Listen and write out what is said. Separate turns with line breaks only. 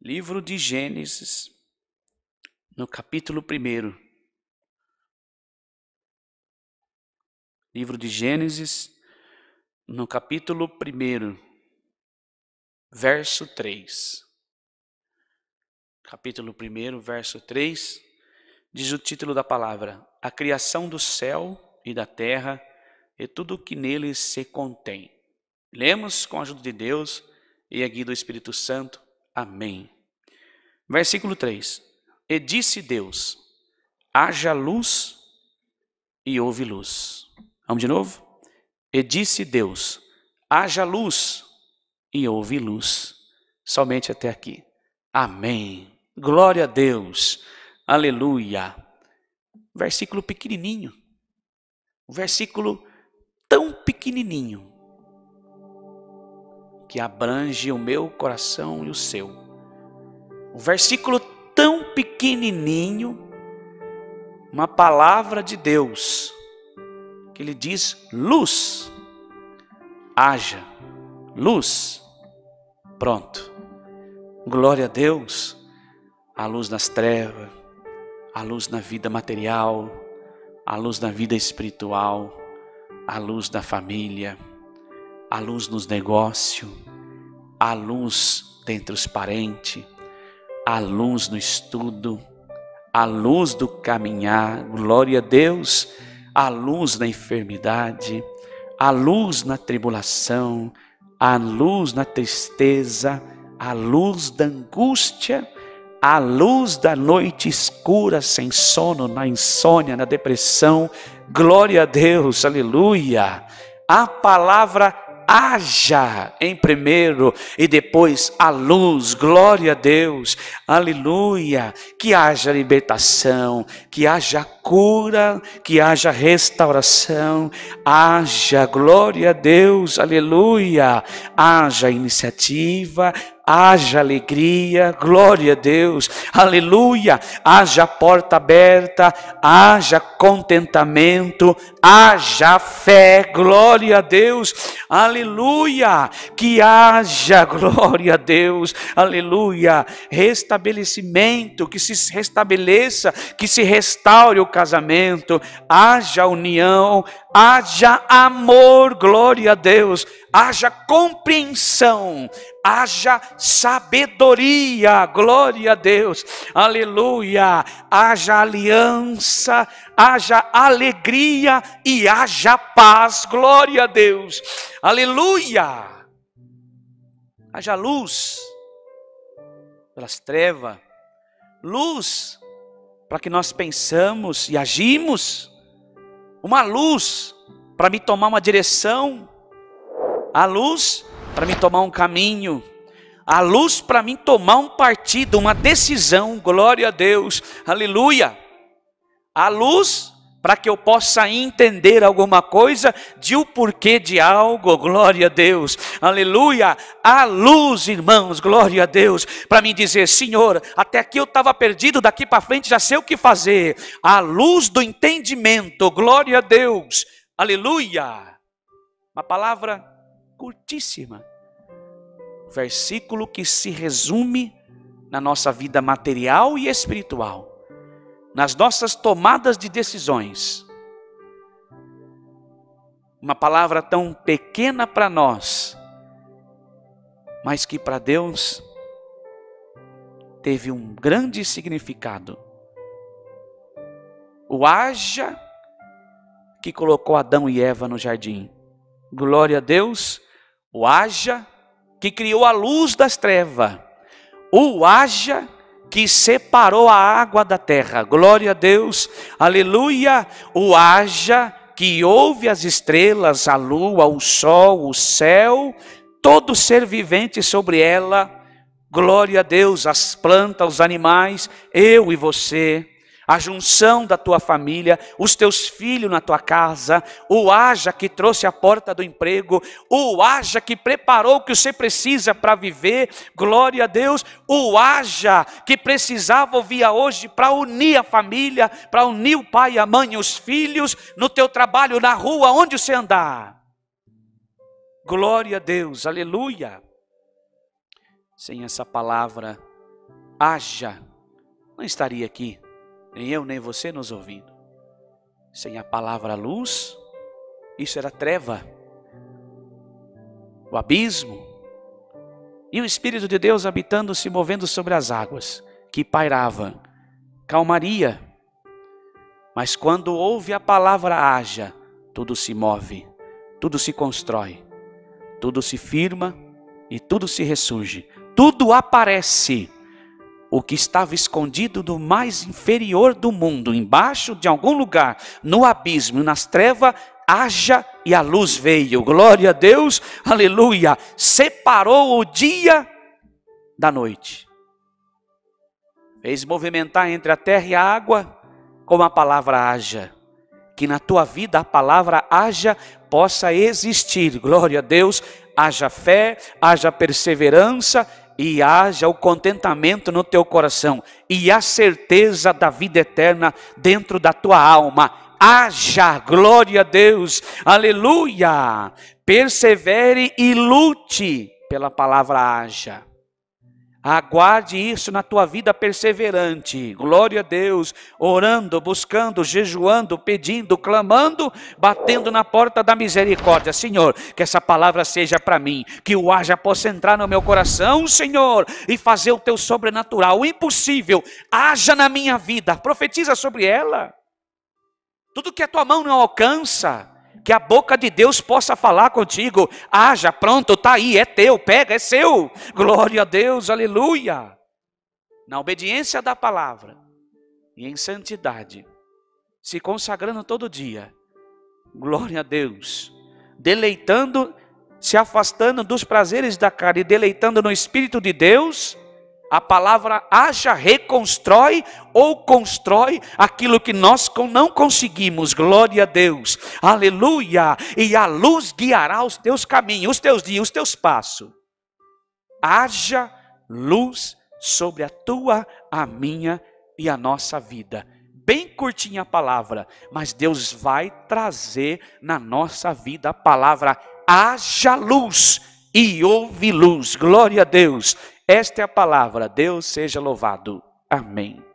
Livro de Gênesis, no capítulo 1. Livro de Gênesis, no capítulo 1, verso 3. Capítulo 1, verso 3, diz o título da palavra: A criação do céu e da terra e tudo o que neles se contém. Lemos com a ajuda de Deus e a guia do Espírito Santo. Amém. Versículo 3: E disse Deus: haja luz e houve luz. Vamos de novo? E disse Deus: haja luz e houve luz. Somente até aqui. Amém. Glória a Deus. Aleluia. Versículo pequenininho. Versículo tão pequenininho que abrange o meu coração e o seu um versículo tão pequenininho, uma palavra de Deus, que ele diz: luz, haja, luz, pronto. Glória a Deus, a luz nas trevas, a luz na vida material, a luz na vida espiritual, a luz da família, a luz nos negócios, a luz dentre os parentes a luz no estudo, a luz do caminhar, glória a Deus, a luz na enfermidade, a luz na tribulação, a luz na tristeza, a luz da angústia, a luz da noite escura, sem sono, na insônia, na depressão. Glória a Deus, aleluia. A palavra haja em primeiro e depois a luz, glória a Deus, aleluia. Que haja libertação, que haja cura, que haja restauração, haja glória a Deus, aleluia. Haja iniciativa, haja alegria, glória a Deus, aleluia, haja porta aberta, haja contentamento, haja fé, glória a Deus, aleluia, que haja, glória a Deus, aleluia, restabelecimento, que se restabeleça, que se restaure o casamento, haja união, haja amor, glória a Deus, haja compreensão, haja sabedoria, glória a Deus, aleluia, haja aliança, haja alegria e haja paz, glória a Deus, aleluia, haja luz pelas trevas, luz para que nós pensamos e agimos, uma luz para me tomar uma direção, a luz para me tomar um caminho, a luz para mim tomar um partido, uma decisão, glória a Deus, aleluia. A luz para que eu possa entender alguma coisa de o porquê de algo, glória a Deus, aleluia, a luz, irmãos, glória a Deus, para me dizer, Senhor, até aqui eu estava perdido, daqui para frente já sei o que fazer, a luz do entendimento, glória a Deus, aleluia, uma palavra curtíssima, versículo que se resume na nossa vida material e espiritual nas nossas tomadas de decisões. Uma palavra tão pequena para nós, mas que para Deus teve um grande significado. O haja que colocou Adão e Eva no jardim. Glória a Deus. O haja que criou a luz das trevas. O haja que separou a água da terra. Glória a Deus, aleluia. O haja que ouve as estrelas, a lua, o sol, o céu, todo ser vivente sobre ela. Glória a Deus, as plantas, os animais, eu e você a junção da tua família, os teus filhos na tua casa, o haja que trouxe a porta do emprego, o haja que preparou o que você precisa para viver, glória a Deus, o haja que precisava ouvir hoje para unir a família, para unir o pai, a mãe e os filhos no teu trabalho, na rua, onde você andar. Glória a Deus, aleluia. Sem essa palavra haja, não estaria aqui, nem eu nem você nos ouvindo. Sem a palavra luz, isso era treva, o abismo, e o Espírito de Deus habitando, se movendo sobre as águas, que pairava, calmaria. Mas quando ouve a palavra haja, tudo se move, tudo se constrói, tudo se firma e tudo se ressurge, tudo aparece. O que estava escondido do mais inferior do mundo, embaixo de algum lugar, no abismo, nas trevas, haja e a luz veio. Glória a Deus, aleluia. Separou o dia da noite. Fez movimentar entre a terra e a água, como a palavra haja. Que na tua vida a palavra haja possa existir. Glória a Deus, haja fé, haja perseverança e haja o contentamento no teu coração e a certeza da vida eterna dentro da tua alma. Haja, glória a Deus, aleluia. Persevere e lute pela palavra haja. Aguarde isso na tua vida perseverante. Glória a Deus. Orando, buscando, jejuando, pedindo, clamando, batendo na porta da misericórdia. Senhor, que essa palavra seja para mim. Que o haja possa entrar no meu coração, Senhor, e fazer o teu sobrenatural, o impossível. Haja na minha vida. Profetiza sobre ela. Tudo que a tua mão não alcança que a boca de Deus possa falar contigo. Haja, pronto, está aí, é teu, pega, é seu. Glória a Deus, aleluia. Na obediência da palavra e em santidade, se consagrando todo dia. Glória a Deus. Deleitando, se afastando dos prazeres da carne, deleitando no Espírito de Deus a palavra haja reconstrói ou constrói aquilo que nós não conseguimos. Glória a Deus. Aleluia. E a luz guiará os teus caminhos, os teus dias, os teus passos. Haja luz sobre a tua, a minha e a nossa vida. Bem curtinha a palavra, mas Deus vai trazer na nossa vida a palavra haja luz e houve luz. Glória a Deus. Esta é a palavra. Deus seja louvado. Amém.